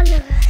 andere.